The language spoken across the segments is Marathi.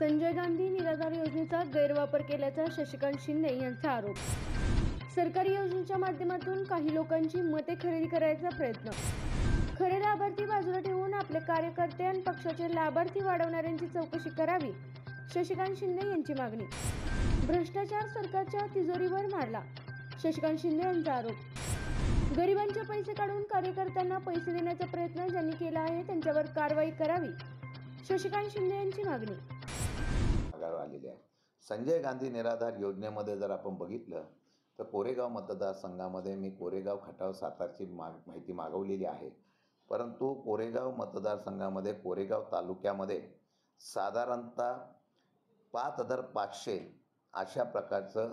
संजय गांधी निराधार योजनेचा गैरवापर केल्याचा शशिकांत शिंदे यांचा आरोप. सरकारी योजनेच्या माध्यमातून काही लोकांची मते खरेदी करायचा प्रयत्न. खरे लाभार्थी बाजूला ठेवून आपले कार्यकर्ते आणि पक्षाचे लाभार्थी वाढवणाऱ्यांची चौकशी करावी शशिकांत शिंदे यांची मागणी. भ्रष्टाचार सरकारच्या तिजोरीवर मारला शशिकांत शिंदे यांचा आरोप. गरिबांचे पैसे काढून कार्यकर्त्यांना पैसे देण्याचा प्रयत्न ज्यांनी केला आहे त्यांच्यावर कारवाई करावी शशिकांत शिंदे यांची मागणी. मागावर आलेले आहे संजय गांधी निराधार योजनेमध्ये जर आपण बघितलं तर कोरेगाव मतदारसंघामध्ये मी कोरेगाव खटाव सातारची माग माहिती मागवलेली आहे. परंतु कोरेगाव मतदारसंघामध्ये कोरेगाव तालुक्यामध्ये साधारणतः पाच हजार पाचशे अशा प्रकारचं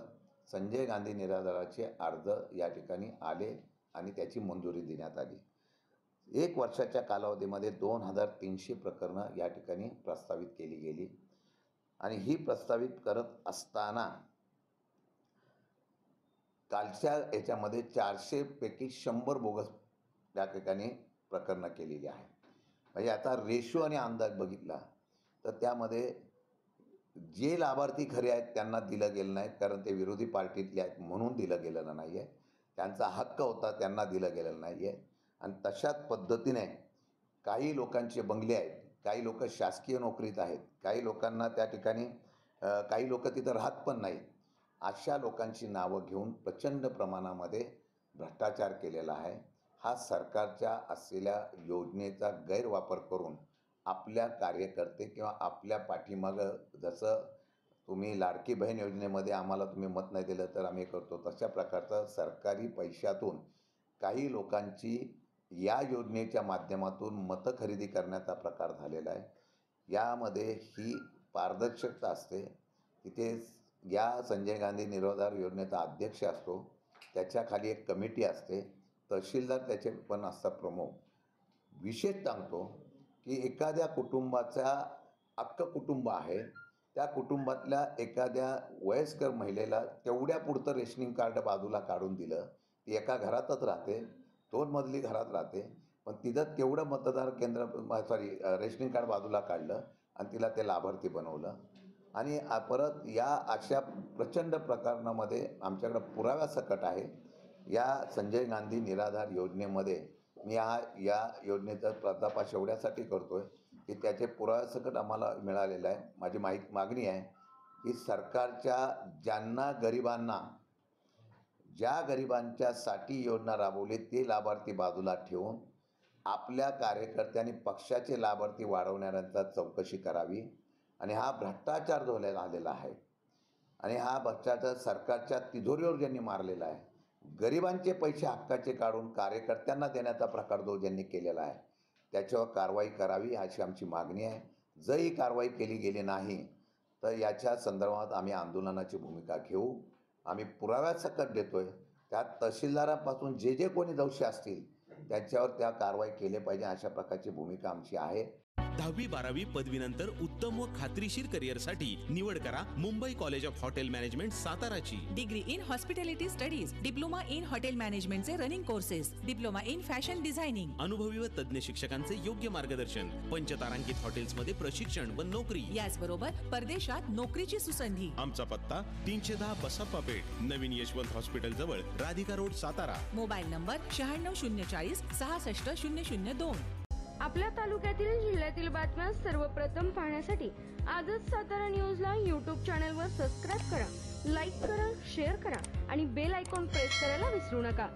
संजय गांधी निराधाराचे अर्ज या ठिकाणी आले आणि त्याची मंजुरी देण्यात आली. एक वर्षाच्या कालावधीमध्ये दोन हजार तीनशे प्रकरणं या ठिकाणी प्रस्तावित केली गेली. आणि ही प्रस्तावित करत असताना कालच्या याच्यामध्ये चारशेपैकी शंभर बोगस त्या ठिकाणी प्रकरणं केलेली आहे म्हणजे आता रेशो आणि अंदाज बघितला तर त्यामध्ये जे लाभार्थी खरे आहेत त्यांना दिलं गेलं नाही कारण ते विरोधी पार्टीतले आहेत म्हणून दिलं गेलेलं नाही आहे त्यांचा हक्क होता त्यांना दिलं गेलेलं नाही आहे आणि तशाच पद्धतीने काही लोकांचे बंगले आहेत काही लोक शासकीय नोकरीत आहेत. काही लोकांना त्या ठिकाणी काही लोक तिथं राहत पण नाहीत. अशा लोकांची नावं घेऊन प्रचंड प्रमाणामध्ये भ्रष्टाचार केलेला आहे. हा सरकारच्या असलेल्या योजनेचा गैरवापर करून आपल्या कार्यकर्ते किंवा आपल्या पाठीमागं जसं तुम्ही लाडकी बहीण योजनेमध्ये आम्हाला तुम्ही मत नाही दिलं तर आम्ही करतो. तशा प्रकारचं सरकारी पैशातून काही लोकांची या योजनेच्या माध्यमातून मतं खरेदी करण्याचा प्रकार झालेला आहे. यामध्ये ही पारदर्शकता असते तिथे या संजय गांधी निरोधार योजनेचा अध्यक्ष असतो. त्याच्याखाली एक कमिटी असते. तहसीलदार त्याचे पण असतात प्रमुख. विशेष सांगतो की एखाद्या कुटुंबाचा अख्खं कुटुंब आहे. त्या कुटुंबातल्या एखाद्या वयस्कर महिलेला तेवढ्यापुरतं रेशनिंग कार्ड बाजूला काढून दिलं. ती एका घरातच राहते. दोन मजली घरात राहते. पण तिथं तेवढं मतदार केंद्र सॉरी रेशनिंग कार्ड बाजूला काढलं आणि तिला ते लाभार्थी बनवलं. आणि परत या अशा प्रचंड प्रकरणामध्ये आमच्याकडं पुराव्यासकट आहे या संजय गांधी निराधार योजनेमध्ये मी हा या योजनेचा पर्दाफाश एवढ्यासाठी करतो आहे की त्याचे पुराव्यासकट आम्हाला मिळालेलं आहे. माझी माहिती मागणी आहे की सरकारच्या ज्यांना गरिबांना ज्या गरिबांच्यासाठी योजना राबवली ते लाभार्थी बाजूला ठेवून आपल्या कार्यकर्त्यांनी पक्षाचे लाभार्थी वाढवणाऱ्यांचा चौकशी करावी. आणि हा भ्रष्टाचार जो आलेला आहे आणि हा भ्रष्टाचार सरकारच्या तिजोरीवर ज्यांनी मारलेला आहे गरिबांचे पैसे हक्काचे काढून कार्यकर्त्यांना देण्याचा प्रकार जो ज्यांनी केलेला आहे त्याच्यावर कारवाई करावी अशी आमची मागणी आहे. जर ही कारवाई केली गेली नाही तर याच्या संदर्भात आम्ही आंदोलनाची भूमिका घेऊ. आम्ही पुराव्यासकट देतो आहे त्यात तहसीलदारापासून जे जे कोणी दोषी असतील त्यांच्यावर त्या कारवाई केली पाहिजे अशा प्रकारची भूमिका आमची आहे. दहावी बारावी पदवीनंतर उत्तम व खात्रीशीर करिअरसाठी निवड करा Mumbai college of hotel management साताराची. Degree in hospitality studies diploma in hotel मॅनेजमेंटचे running courses diploma in fashion designing. अनुभवी व तज्ज्ञ शिक्षकांचे योग्य मार्गदर्शन पंचतारांकित हॉटेल्समध्ये प्रशिक्षण व नोकरी. याचबरोबर परदेशात नोकरीची सुसंधी. आमचा पत्ता तीनशे दहा बसप्पा पेठ नवीन यशवंत हॉस्पिटल जवळ Radhika road Satara. Mobile number शहाण्णव शून्य चाळीस सहासष्ट शून्य शून्य दोन. आपल्या तालुक्यातील जिल्ह्यातील बातम्या सर्वप्रथम पाहण्यासाठी आजच सातारा न्यूजला यूट्यूब चॅनलवर सबस्क्राईब करा लाईक करा शेअर करा आणि बेल आयकॉन प्रेस करायला विसरू नका.